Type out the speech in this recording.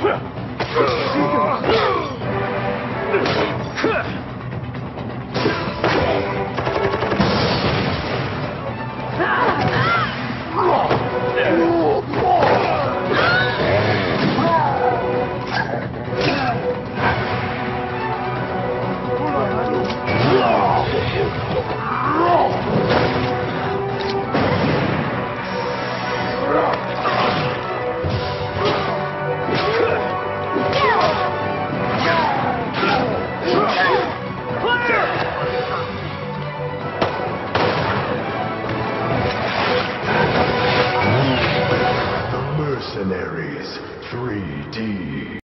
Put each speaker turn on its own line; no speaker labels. ほら、こっ
Mercenaries 3D.